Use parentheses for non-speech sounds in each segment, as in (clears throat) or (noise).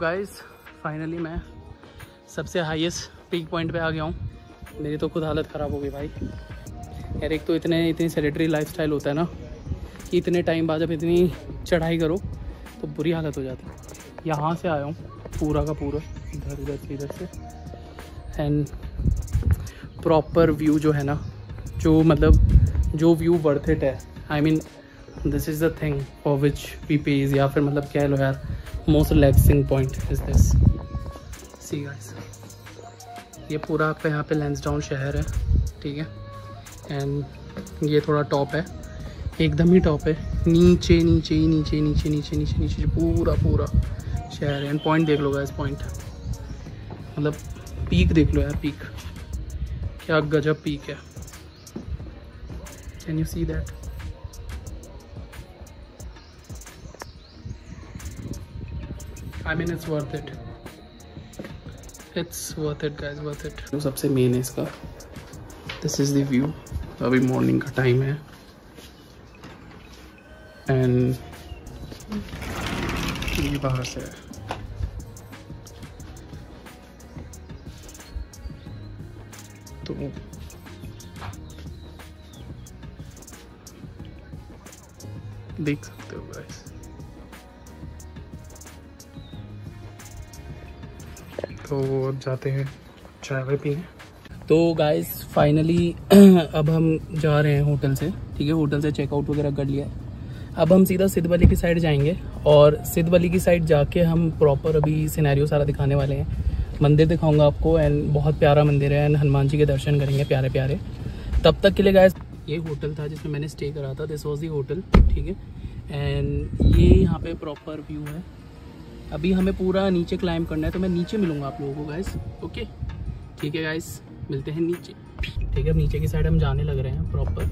Guys finally मैं सबसे highest peak point पे आ गया हूँ। मेरी तो खुद हालत ख़राब हो गई भाई। यार एक तो इतने, इतनी सेडेटरी लाइफस्टाइल होता है ना कि इतने टाइम बाद जब इतनी चढ़ाई करो तो बुरी हालत हो जाती है। यहाँ से आया हूँ, पूरा का पूरा, इधर उधर से, इधर से। एंड प्रॉपर व्यू जो है ना, जो मतलब जो व्यू वर्थ इट है। I mean this is the thing for which we page या फिर मतलब कह लो यार most relaxing point is this see guys ये पूरा आपका यहाँ पे लेंसडाउन शहर है, ठीक है? एंड ये थोड़ा टॉप है। एकदम ही टॉप है। नीचे नीचे नीचे नीचे नीचे नीचे नीचे, पूरा पूरा शहर है। एंड पॉइंट देख लो इस पॉइंट मतलब पीक देख लो यार पीक क्या गजब पीक है। Can you see that I mean it's worth it it's worth it guys worth it जो सबसे मेन है इसका। दिस इज़ द व्यू अभी मॉर्निंग का टाइम है। एंड ये बाहर से है। तो देख सकते हो गाइस तो अब जाते हैं, चाय वाय पीने। तो गाइस फाइनली (clears throat) अब हम जा रहे हैं होटल से, ठीक है? होटल से चेकआउट वगैरह कर लिया है। अब हम सीधा सिद्धवली की साइड जाएँगे और सिद्धवली की साइड जाके हम प्रॉपर अभी सिनेरियो सारा दिखाने वाले हैं। मंदिर दिखाऊँगा आपको एंड बहुत प्यारा मंदिर है एंड हनुमान जी के दर्शन करेंगे प्यारे प्यारे तब तक के लिए गाइस ये होटल था जिसमें मैंने स्टे करा था दिस वॉज़ दी होटल ठीक है? एंड ये यहाँ पे प्रॉपर व्यू है। अभी हमें पूरा नीचे क्लाइम करना है तो मैं नीचे मिलूँगा आप लोगों को गाइस ओके ठीक है गाइस मिलते हैं नीचे. ठीक है, अब नीचे की साइड हम जाने लग रहे हैं proper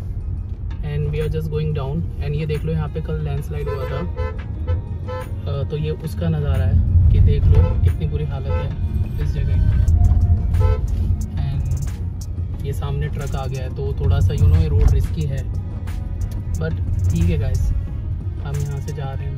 and we are just going down and ये देख लो, यहाँ पे कल लैंडस्लाइड हुआ था. तो ये उसका नज़ारा है कि देख लो कितनी बुरी हालत है इस जगह एंड ये सामने ट्रक आ गया है तो थोड़ा सा यू नो ये रोड रिस्की है. बट ठीक है गाइस हम यहाँ से जा रहे हैं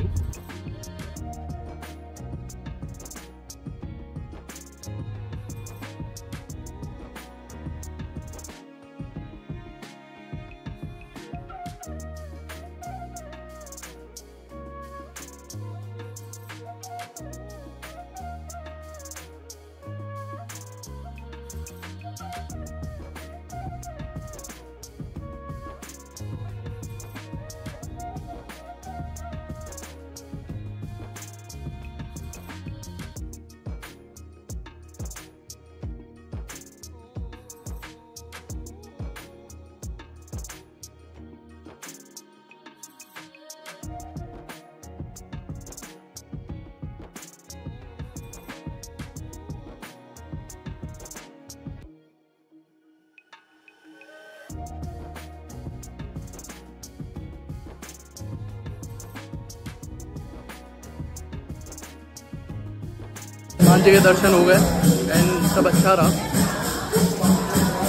हनुमान जी के दर्शन हो गए एंड सब अच्छा रहा।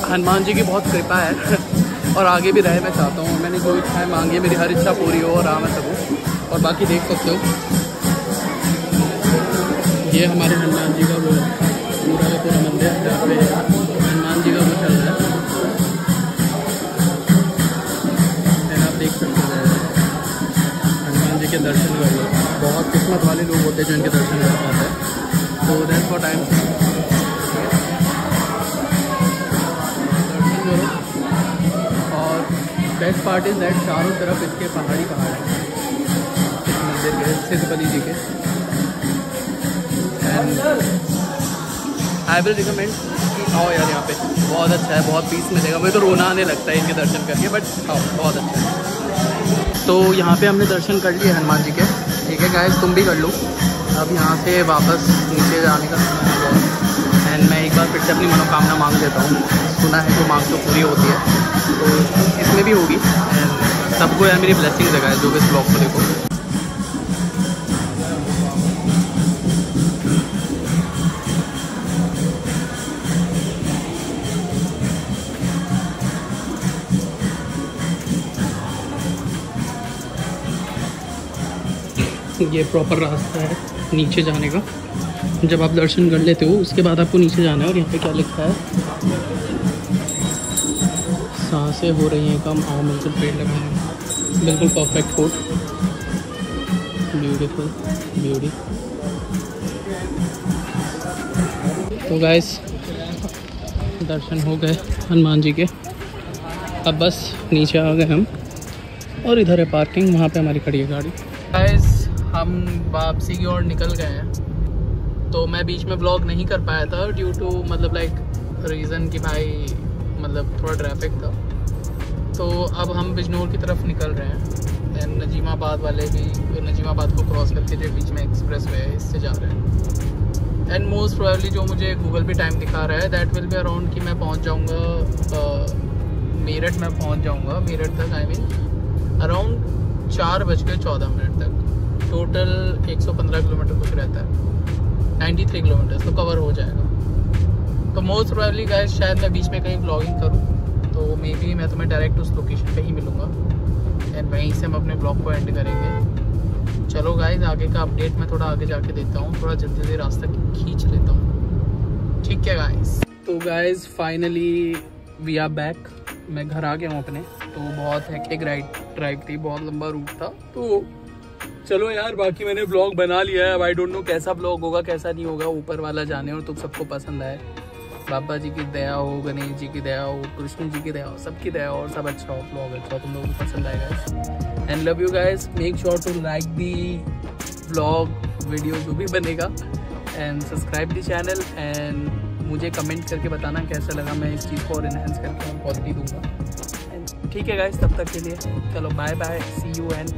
हनुमान जी की बहुत कृपा है, (laughs) और आगे भी रहे मैं चाहता हूँ। मैंने जो इच्छाएँ मांगी है, मेरी हर इच्छा पूरी हो, और आ मैं सकूँ और बाकी देख सकते हो। ये हमारे हनुमान जी का वो पूरा का पूरा मंदिर जहाँ पे हनुमान जी का वो चल रहा है। आप देख सकते हो, हनुमान जी के दर्शन कर लो बहुत किस्मत वाले लोग होते हैं जो इनके दर्शन कर पाते हैं। आई एम दर्शन करो और बेस्ट पार्ट इज़ दैट चारों तरफ़ इसके पहाड़ी पहाड़ हैं। सिद्धपली जी के आई विल रिकमेंड आओ यार यहाँ पे। बहुत अच्छा है, बहुत पीस मिलेगा। मुझे तो रोना आने लगता है इनके दर्शन करके बट आओ, बहुत अच्छा है। तो यहाँ पे हमने दर्शन कर लिए हनुमान जी के। ठीक है गाइस तुम भी कर लो। अब यहाँ से वापस नीचे जाने का एंड मैं एक बार फिर से अपनी मनोकामना मांग देता हूँ। सुना है तो मांग तो पूरी होती है। तो इसमें भी होगी। एंड सबको यार मेरी ब्लेसिंग है, जो भी इस ब्लॉग को देखो। ये प्रॉपर रास्ता है। नीचे जाने का। जब आप दर्शन कर लेते हो, उसके बाद आपको नीचे जाना है और यहाँ पे क्या लिखा है? साँसें हो रही हैं, कम आओ बिल्कुल पेड़ लगाए। बिल्कुल परफेक्ट कोट ब्यूटीफुल ब्यूटी तो गाइस दर्शन हो गए हनुमान जी के। अब बस नीचे आ गए हम और इधर है पार्किंग वहाँ पे हमारी खड़ी है गाड़ी। गाइस हम वापसी की ओर निकल गए हैं। तो मैं बीच में ब्लॉग नहीं कर पाया था ड्यू टू मतलब लाइक रीज़न कि भाई मतलब थोड़ा ट्रैफ़िक था। तो अब हम बिजनौर की तरफ़ निकल रहे हैं। एंड नजीमाबाद वाले भी, नजीमाबाद को क्रॉस करके जो बीच में एक्सप्रेस वे है, इससे जा रहे हैं। एंड मोस्ट प्रोबेबली जो मुझे गूगल पे टाइम दिखा रहा है दैट विल बी अराउंड कि मैं पहुँच जाऊँगा मेरठ में पहुँच जाऊँगा, मेरठ तक आई मीन अराउंड चार बज के चौदह मिनट तक। टोटल 115 किलोमीटर कुछ रहता है। 93 किलोमीटर तो कवर हो जाएगा। तो मोस्ट प्रोबेबली गाइस शायद मैं बीच में कहीं ब्लॉगिंग करूँ तो मे बी मैं तुम्हें डायरेक्ट उस लोकेशन पे ही मिलूँगा। एंड वहीं से हम अपने ब्लॉग को एंड करेंगे। चलो गाइस आगे का अपडेट मैं थोड़ा आगे जाके देता हूँ, थोड़ा जल्दी जल्दी रास्ता खींच लेता हूँ। ठीक है गाइज़ तो guys finally we are back मैं घर आ गया हूँ अपने। तो बहुत हेक्टिक राइड ड्राइव थी, बहुत लंबा रूट था। तो चलो यार, बाकी मैंने ब्लॉग बना लिया है। अब आई डोंट नो कैसा ब्लॉग होगा, कैसा नहीं होगा। ऊपर वाला जाने और तुम सबको पसंद आए। बाबा जी की दया हो, गणेश जी की दया हो, कृष्ण जी की दया हो, सबकी दया हो और सब अच्छा हो ब्लॉग अच्छा हो, तुम लोगों को पसंद आएगा। And love you guys make sure to like the vlog video जो भी बनेगा। And subscribe the channel and मुझे कमेंट करके बताना कैसा लगा। मैं इस चीज़ को और इन्हेंस करके क्वालिटी दूँगा। ठीक है गाइस तब तक के लिए चलो bye bye see you and